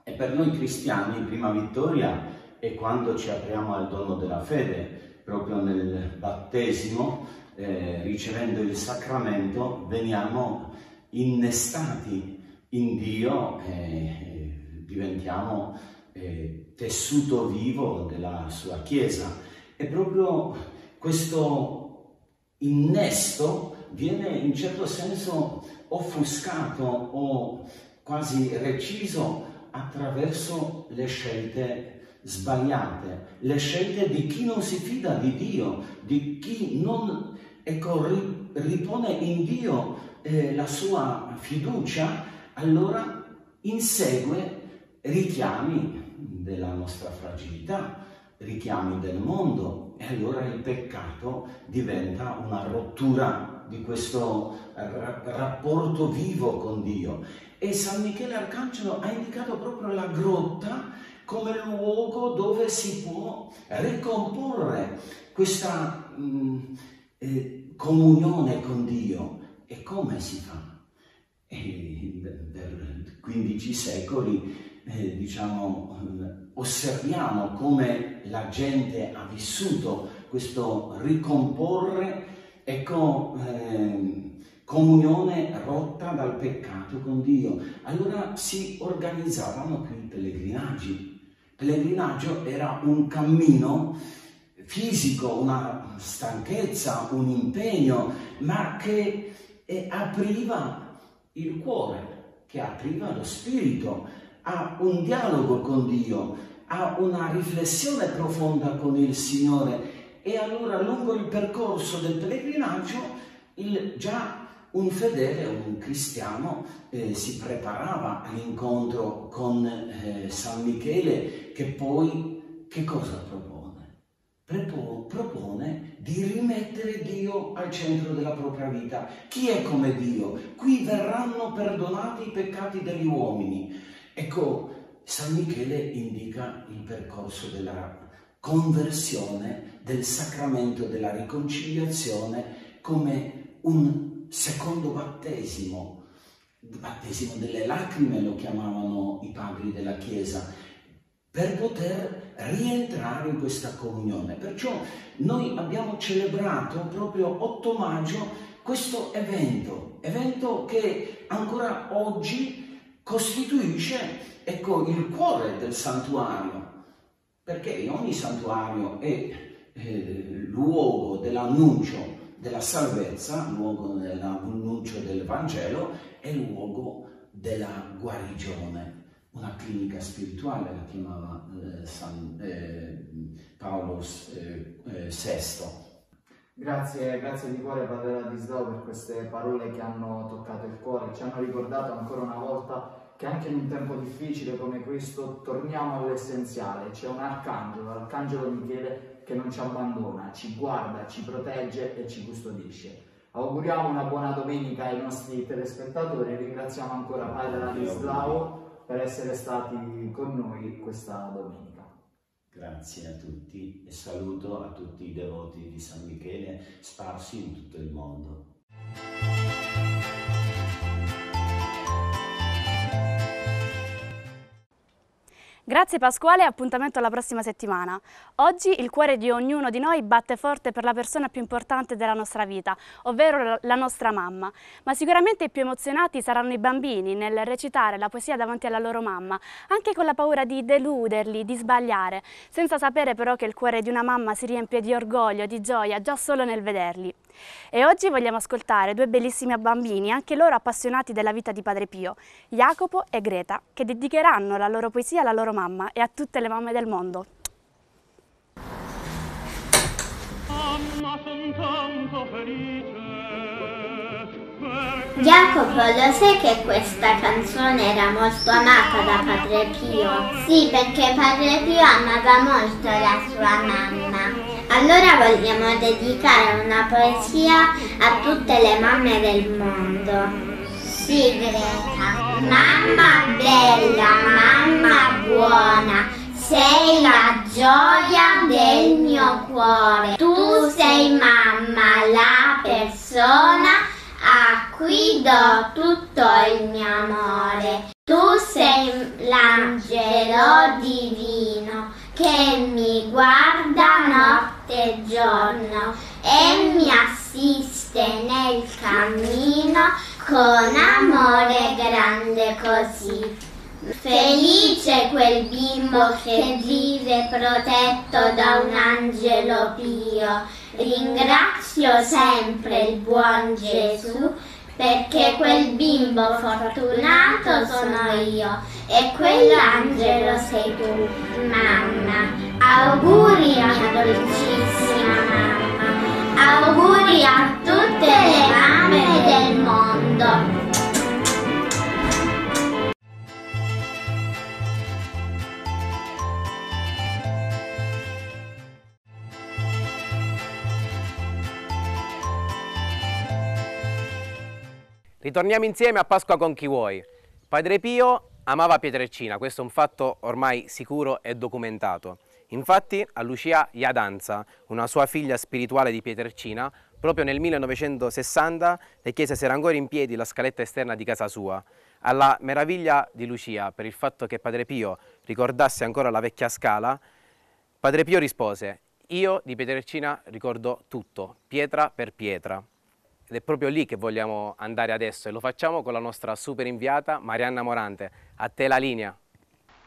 E per noi cristiani, prima vittoria è quando ci apriamo al dono della fede, proprio nel battesimo, eh, ricevendo il sacramento, veniamo innestati in Dio e diventiamo eh, tessuto vivo della sua Chiesa. E proprio questo innesto viene in certo senso offuscato o quasi reciso attraverso le scelte sbagliate, le scelte di chi non si fida di Dio, di chi non ecco, ripone in Dio eh, la sua fiducia, allora insegue richiami della nostra fragilità, richiami del mondo e allora il peccato diventa una rottura di questo rapporto vivo con Dio. E San Michele Arcangelo ha indicato proprio la grotta come luogo dove si può ricomporre questa mh, mm, eh, comunione con Dio. E come si fa? E per 15 secoli, eh, diciamo, osserviamo come la gente ha vissuto questo ricomporre, ecco, eh, comunione rotta dal peccato con Dio. Allora si organizzavano qui i pellegrinaggi pellegrinaggio era un cammino fisico, una stanchezza, un impegno, ma che eh, apriva il cuore, che apriva lo spirito a un dialogo con Dio, a una riflessione profonda con il Signore. E allora lungo il percorso del pellegrinaggio il, già un fedele, un cristiano, eh, si preparava all'incontro con eh, San Michele che poi che cosa propone? Prepo, propone di rimettere Dio al centro della propria vita. Chi è come Dio? Qui verranno perdonati i peccati degli uomini. Ecco, San Michele indica il percorso della conversione, del sacramento della riconciliazione come un secondo battesimo, battesimo delle lacrime lo chiamavano i padri della Chiesa, per poter rientrare in questa comunione. Perciò noi abbiamo celebrato proprio 8 maggio questo evento, evento che ancora oggi costituisce ecco, il cuore del santuario, perché ogni santuario è eh, luogo dell'annuncio della salvezza, luogo dell'annuncio del Vangelo e luogo della guarigione. Una clinica spirituale la chiamava eh, San, eh, Paolo VI. Eh, eh, grazie, grazie di cuore Padre Ladislao per queste parole che hanno toccato il cuore, ci hanno ricordato ancora una volta che anche in un tempo difficile come questo torniamo all'essenziale, c'è un arcangelo, l'arcangelo Michele che non ci abbandona, ci guarda, ci protegge e ci custodisce. Auguriamo una buona domenica ai nostri telespettatori e ringraziamo ancora Padre Ladislao per essere stati con noi questa domenica. Grazie a tutti e saluto a tutti i devoti di San Michele sparsi in tutto il mondo. Grazie Pasquale e appuntamento alla prossima settimana. Oggi il cuore di ognuno di noi batte forte per la persona più importante della nostra vita, ovvero la nostra mamma. Ma sicuramente i più emozionati saranno i bambini nel recitare la poesia davanti alla loro mamma, anche con la paura di deluderli, di sbagliare, senza sapere però che il cuore di una mamma si riempie di orgoglio, di gioia, già solo nel vederli. E oggi vogliamo ascoltare due bellissimi bambini, anche loro appassionati della vita di Padre Pio, Jacopo e Greta, che dedicheranno la loro poesia alla loro mamma e a tutte le mamme del mondo. Jacopo, lo sai che questa canzone era molto amata da Padre Pio? Sì, perché Padre Pio amava molto la sua mamma. Allora vogliamo dedicare una poesia a tutte le mamme del mondo. Sì, Greta. Mamma bella, mamma buona, sei la gioia del mio cuore. Tu sei mamma, la persona a cui do tutto il mio amore. Tu sei l'angelo divino che mi guarda notte e giorno e mi assiste nel cammino con amore grande così. Felice quel bimbo che vive protetto da un angelo pio. Ringrazio sempre il buon Gesù perché quel bimbo fortunato sono io e quell'angelo sei tu, mamma. Auguri mia dolcissima mamma. Auguri a tutte le mamme del mondo. Ritorniamo insieme a Pasqua con chi vuoi. Padre Pio amava Pietrelcina, questo è un fatto ormai sicuro e documentato. Infatti a Lucia Iadanza, una sua figlia spirituale di Pietrelcina, proprio nel 1960 le chiese se era ancora in piedi la scaletta esterna di casa sua. Alla meraviglia di Lucia, per il fatto che Padre Pio ricordasse ancora la vecchia scala, Padre Pio rispose, io di Pietrelcina ricordo tutto, pietra per pietra. Ed è proprio lì che vogliamo andare adesso e lo facciamo con la nostra super inviata Marianna Morante. A te la linea.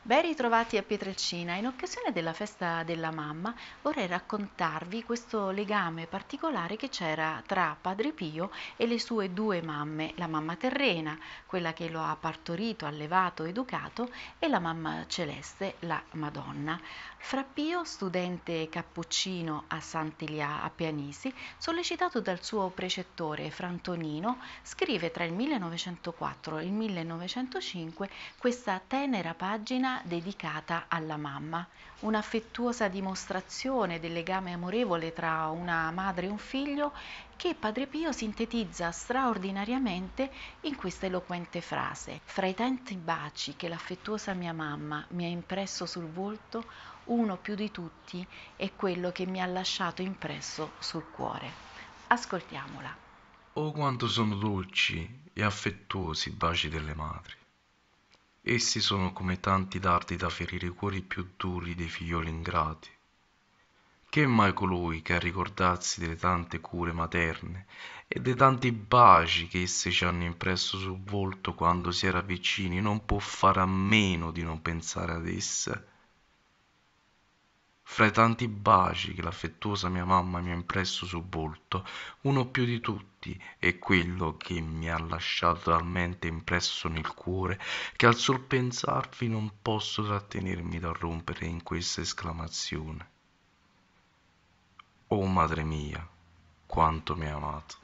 Ben ritrovati a Pietrelcina. In occasione della festa della mamma vorrei raccontarvi questo legame particolare che c'era tra Padre Pio e le sue due mamme, la mamma terrena, quella che lo ha partorito, allevato, educato, e la mamma celeste, la Madonna. Fra Pio, studente cappuccino a Sant'Ilia a Pianisi, sollecitato dal suo precettore Frantonino, scrive tra il 1904 e il 1905 questa tenera pagina dedicata alla mamma, un'affettuosa dimostrazione del legame amorevole tra una madre e un figlio che Padre Pio sintetizza straordinariamente in questa eloquente frase. Fra i tanti baci che l'affettuosa mia mamma mi ha impresso sul volto, uno più di tutti è quello che mi ha lasciato impresso sul cuore. Ascoltiamola. Oh quanto sono dolci e affettuosi i baci delle madri. Essi sono come tanti dardi da ferire i cuori più duri dei figlioli ingrati. Che mai colui che a ricordarsi delle tante cure materne e dei tanti baci che esse ci hanno impresso sul volto quando si era vicini non può fare a meno di non pensare ad esse? Fra i tanti baci che l'affettuosa mia mamma mi ha impresso sul volto uno più di tutti è quello che mi ha lasciato talmente impresso nel cuore che al sol pensarvi non posso trattenermi dal rompere in questa esclamazione. Oh madre mia quanto mi ha amato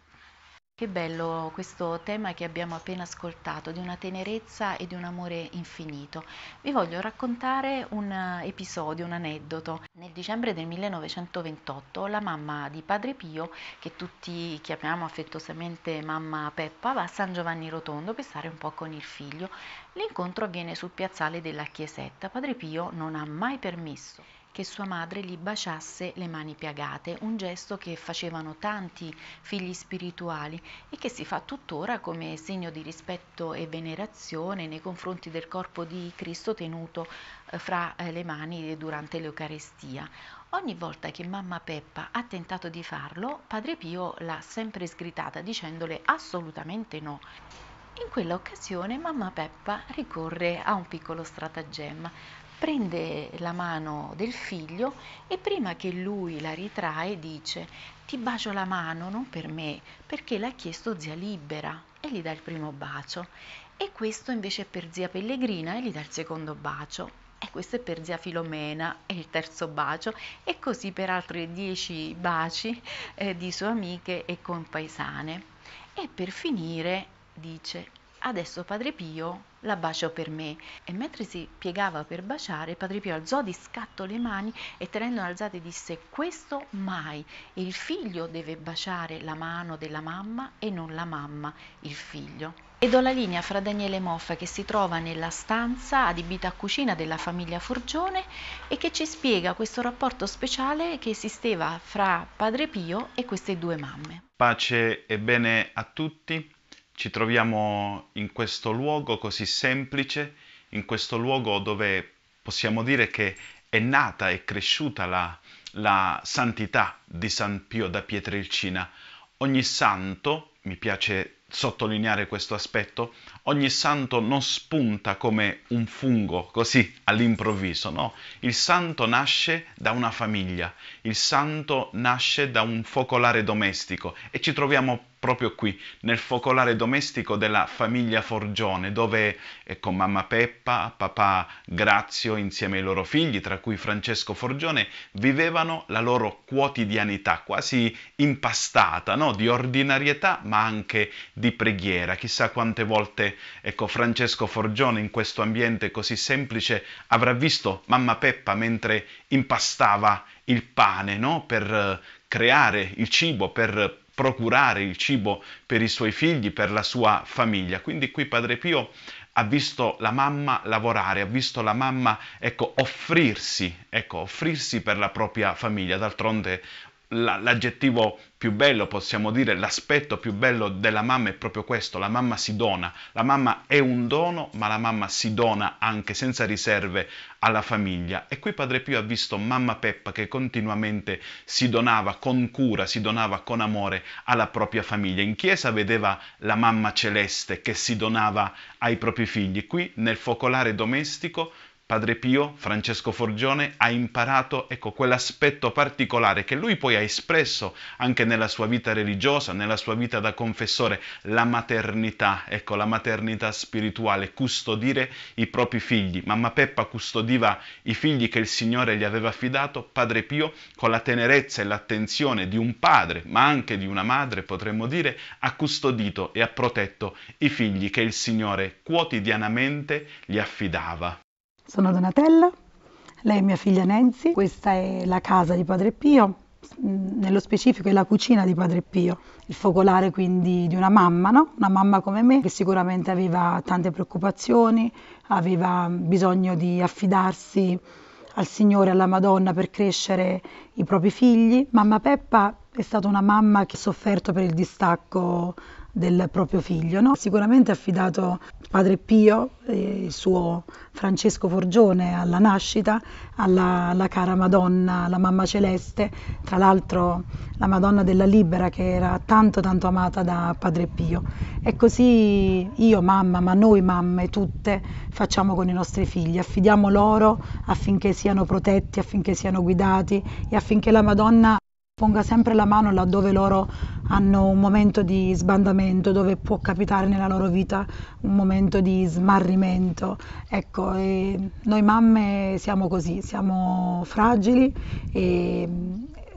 che bello questo tema che abbiamo appena ascoltato, di una tenerezza e di un amore infinito. Vi voglio raccontare un episodio, un aneddoto. Nel dicembre del 1928 la mamma di Padre Pio, che tutti chiamiamo affettuosamente mamma Peppa, va a San Giovanni Rotondo per stare un po' con il figlio. L'incontro avviene sul piazzale della chiesetta. Padre Pio non ha mai permesso che sua madre gli baciasse le mani piagate, un gesto che facevano tanti figli spirituali e che si fa tuttora come segno di rispetto e venerazione nei confronti del corpo di Cristo tenuto eh, fra eh, le mani durante l'Eucarestia. Ogni volta che mamma Peppa ha tentato di farlo, Padre Pio l'ha sempre sgritata dicendole assolutamente no. In quella occasione mamma Peppa ricorre a un piccolo stratagemma prende la mano del figlio e prima che lui la ritrae dice ti bacio la mano non per me perché l'ha chiesto zia Libera e gli dà il primo bacio. E questo invece è per zia Pellegrina e gli dà il secondo bacio. E questo è per zia Filomena, è il terzo bacio, e così per altri dieci baci eh, di sue amiche e compaesane. E per finire dice Adesso Padre Pio la bacio per me. E mentre si piegava per baciare, Padre Pio alzò di scatto le mani e tenendo alzate disse questo mai. Il figlio deve baciare la mano della mamma e non la mamma il figlio. E do la linea fra Daniele Moffa che si trova nella stanza adibita a cucina della famiglia Forgione e che ci spiega questo rapporto speciale che esisteva fra Padre Pio e queste due mamme. Pace e bene a tutti. Ci troviamo in questo luogo così semplice, in questo luogo dove possiamo dire che è nata e cresciuta la, la santità di San Pio da Pietrelcina. Ogni santo, mi piace sottolineare questo aspetto, ogni santo non spunta come un fungo così all'improvviso, no? Il santo nasce da una famiglia, il santo nasce da un focolare domestico e ci troviamo proprio qui, nel focolare domestico della famiglia Forgione, dove ecco, mamma Peppa, papà Grazio insieme ai loro figli, tra cui Francesco Forgione, vivevano la loro quotidianità quasi impastata, no? di ordinarietà ma anche di preghiera. Chissà quante volte ecco, Francesco Forgione in questo ambiente così semplice avrà visto mamma Peppa mentre impastava il pane no? per creare il cibo, per procurare il cibo per i suoi figli, per la sua famiglia. Quindi qui Padre Pio ha visto la mamma lavorare, ha visto la mamma ecco, offrirsi, ecco, offrirsi per la propria famiglia. D'altronde l'aggettivo più bello, possiamo dire, l'aspetto più bello della mamma è proprio questo, la mamma si dona, la mamma è un dono, ma la mamma si dona anche senza riserve alla famiglia. E qui Padre Pio ha visto mamma Peppa che continuamente si donava con cura, si donava con amore alla propria famiglia. In chiesa vedeva la mamma celeste che si donava ai propri figli. Qui nel focolare domestico Padre Pio, Francesco Forgione, ha imparato ecco, quell'aspetto particolare che lui poi ha espresso anche nella sua vita religiosa, nella sua vita da confessore, la maternità, ecco, la maternità spirituale, custodire i propri figli. Mamma Peppa custodiva i figli che il Signore gli aveva affidato, Padre Pio, con la tenerezza e l'attenzione di un padre, ma anche di una madre, potremmo dire, ha custodito e ha protetto i figli che il Signore quotidianamente gli affidava. Sono Donatella, lei è mia figlia Nancy, questa è la casa di Padre Pio, mm, nello specifico è la cucina di Padre Pio, il focolare quindi di una mamma, no? una mamma come me che sicuramente aveva tante preoccupazioni, aveva bisogno di affidarsi al Signore, alla Madonna per crescere i propri figli. Mamma Peppa è stata una mamma che ha sofferto per il distacco del proprio figlio. No? Sicuramente ha affidato Padre Pio e il suo Francesco Forgione alla nascita, alla, alla, cara Madonna, la Mamma Celeste, tra l'altro la Madonna della Libera che era tanto tanto amata da Padre Pio. E così io mamma, ma noi mamme tutte facciamo con i nostri figli, affidiamo loro affinché siano protetti, affinché siano guidati e affinché la Madonna ponga sempre la mano laddove loro hanno un momento di sbandamento, dove può capitare nella loro vita un momento di smarrimento. Ecco, noi mamme siamo così, siamo fragili e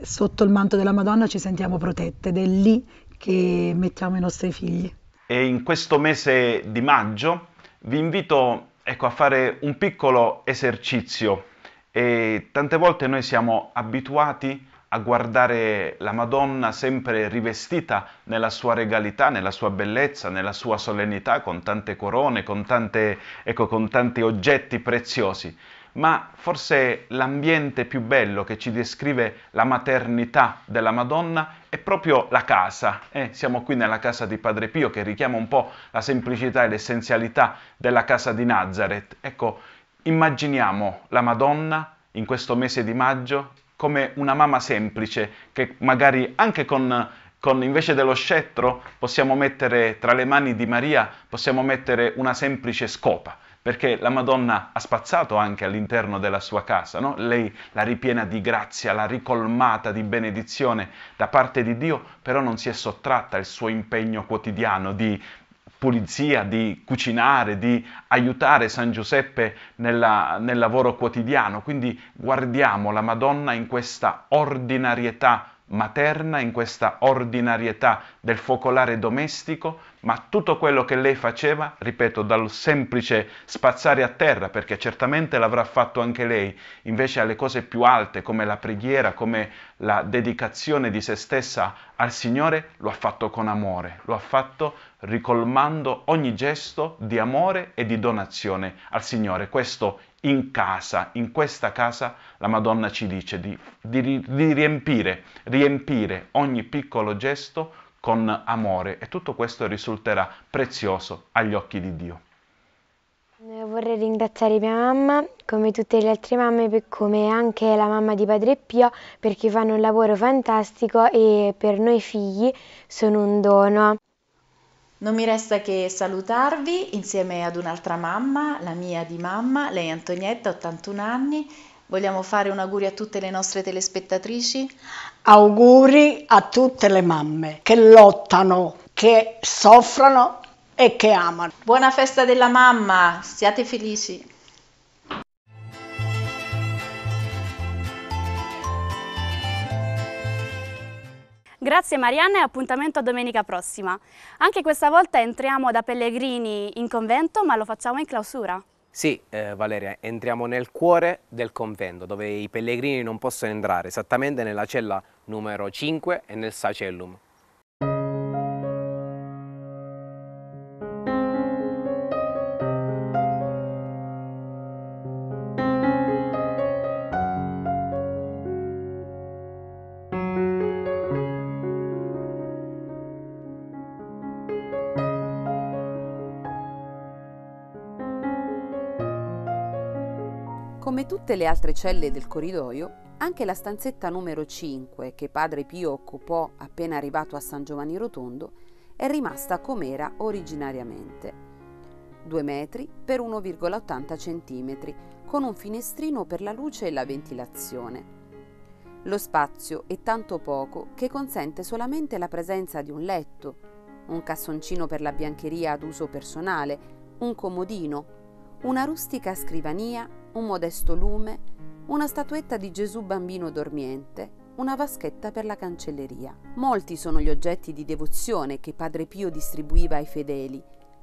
sotto il manto della Madonna ci sentiamo protette ed è lì che mettiamo i nostri figli. E in questo mese di maggio vi invito ecco, a fare un piccolo esercizio. E tante volte noi siamo abituati a guardare la Madonna sempre rivestita nella sua regalità, nella sua bellezza, nella sua solennità, con tante corone, con, tante, ecco, con tanti oggetti preziosi. Ma forse l'ambiente più bello che ci descrive la maternità della Madonna è proprio la casa. Eh, siamo qui nella casa di Padre Pio che richiama un po' la semplicità e l'essenzialità della casa di Nazareth. Ecco, immaginiamo la Madonna in questo mese di maggio come una mamma semplice che magari anche con, con, invece dello scettro possiamo mettere tra le mani di Maria possiamo mettere una semplice scopa perché la Madonna ha spazzato anche all'interno della sua casa, no? lei la ripiena di grazia, la ricolmata di benedizione da parte di Dio, però non si è sottratta al suo impegno quotidiano di pulizia, di cucinare, di aiutare San Giuseppe nella, nel lavoro quotidiano. Quindi guardiamo la Madonna in questa ordinarietà materna, in questa ordinarietà del focolare domestico, ma tutto quello che lei faceva, ripeto, dal semplice spazzare a terra, perché certamente l'avrà fatto anche lei, invece alle cose più alte come la preghiera, come la dedicazione di se stessa al Signore, lo ha fatto con amore, lo ha fatto ricolmando ogni gesto di amore e di donazione al Signore. Questo in casa, in questa casa, la Madonna ci dice di, di, di riempire, riempire ogni piccolo gesto con amore e tutto questo risulterà prezioso agli occhi di Dio. Vorrei ringraziare mia mamma, come tutte le altre mamme, come anche la mamma di Padre Pio, perché fanno un lavoro fantastico e per noi figli sono un dono. Non mi resta che salutarvi insieme ad un'altra mamma, la mia di mamma, lei Antonietta, 81 anni. Vogliamo fare un augurio a tutte le nostre telespettatrici? Auguri a tutte le mamme che lottano, che soffrono e che amano. Buona festa della mamma, siate felici. Grazie Marianna e appuntamento a domenica prossima. Anche questa volta entriamo da pellegrini in convento, ma lo facciamo in clausura. Sì, eh, Valeria, entriamo nel cuore del convento, dove i pellegrini non possono entrare, esattamente nella cella numero 5 e nel sacellum. Tutte le altre celle del corridoio, anche la stanzetta numero 5 che padre Pio occupò appena arrivato a San Giovanni Rotondo è rimasta com'era originariamente. 2 metri per 1,80 cm, con un finestrino per la luce e la ventilazione. Lo spazio è tanto poco che consente solamente la presenza di un letto, un cassoncino per la biancheria ad uso personale, un comodino, una rustica scrivania, un modesto lume, una statuetta di Gesù bambino dormiente, una vaschetta per la cancelleria. Molti sono gli oggetti di devozione che Padre Pio distribuiva ai fedeli,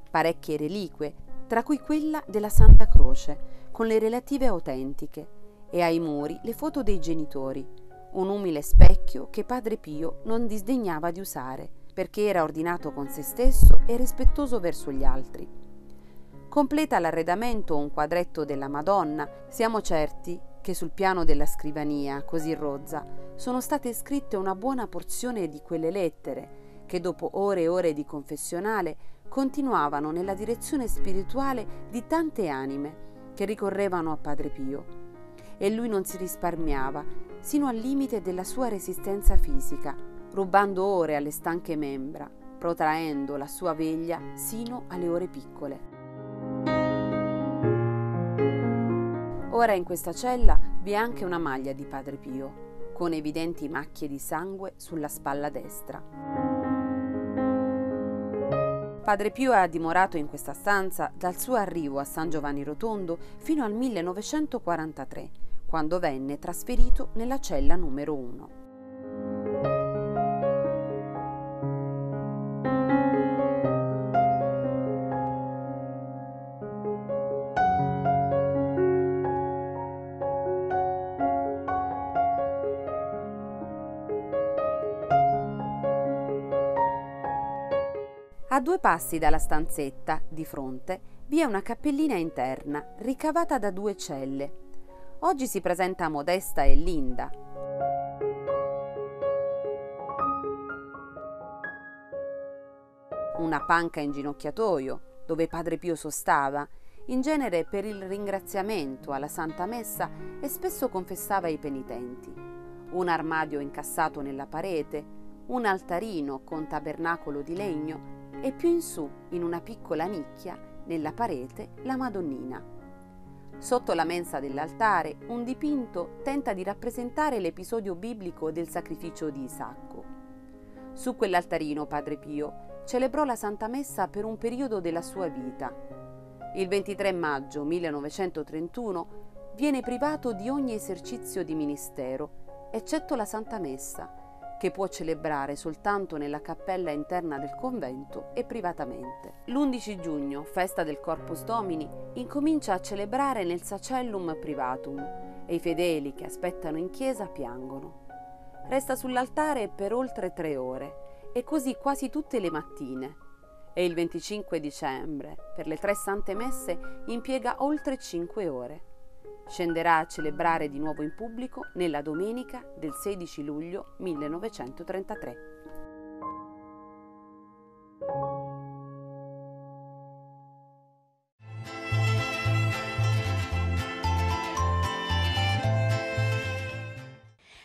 parecchie reliquie, tra cui quella della Santa Croce, con le relative autentiche, e ai muri le foto dei genitori, un umile specchio che Padre Pio non disdegnava di usare, perché era ordinato con se stesso e rispettoso verso gli altri. Completa l'arredamento un quadretto della Madonna. Siamo certi che sul piano della scrivania, così rozza, sono state scritte una buona porzione di quelle lettere che dopo ore e ore di confessionale continuavano nella direzione spirituale di tante anime che ricorrevano a Padre Pio. E lui non si risparmiava sino al limite della sua resistenza fisica, rubando ore alle stanche membra, protraendo la sua veglia sino alle ore piccole. Ora in questa cella vi è anche una maglia di Padre Pio, con evidenti macchie di sangue sulla spalla destra. Padre Pio ha dimorato in questa stanza dal suo arrivo a San Giovanni Rotondo fino al 1943, quando venne trasferito nella cella numero 1. Due passi dalla stanzetta, di fronte, vi è una cappellina interna ricavata da due celle. Oggi si presenta modesta e linda. Una panca in ginocchiatoio, dove Padre Pio sostava, in genere per il ringraziamento alla Santa Messa e spesso confessava i penitenti. Un armadio incassato nella parete, un altarino con tabernacolo di legno e più in su, in una piccola nicchia, nella parete, la Madonnina. Sotto la mensa dell'altare, un dipinto tenta di rappresentare l'episodio biblico del sacrificio di Isacco. Su quell'altarino, Padre Pio, celebrò la Santa Messa per un periodo della sua vita. Il 23 maggio 1931 viene privato di ogni esercizio di ministero, eccetto la Santa Messa, che può celebrare soltanto nella cappella interna del convento e privatamente. L'11 giugno, festa del Corpus Domini, incomincia a celebrare nel Sacellum Privatum e i fedeli che aspettano in chiesa piangono. Resta sull'altare per oltre tre ore e così quasi tutte le mattine. E il 25 dicembre, per le tre sante messe, impiega oltre cinque ore. Scenderà a celebrare di nuovo in pubblico nella domenica del 16 luglio 1933.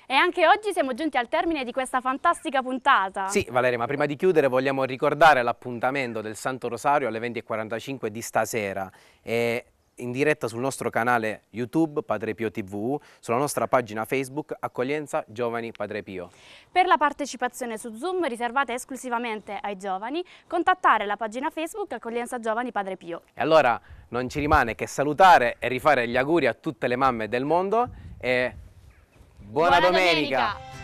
E anche oggi siamo giunti al termine di questa fantastica puntata. Sì, Valeria, ma prima di chiudere vogliamo ricordare l'appuntamento del Santo Rosario alle 20.45 di stasera. E in diretta sul nostro canale YouTube Padre Pio TV, sulla nostra pagina Facebook Accoglienza Giovani Padre Pio. Per la partecipazione su Zoom riservata esclusivamente ai giovani, contattare la pagina Facebook Accoglienza Giovani Padre Pio. E allora non ci rimane che salutare e rifare gli auguri a tutte le mamme del mondo e buona, buona domenica. domenica.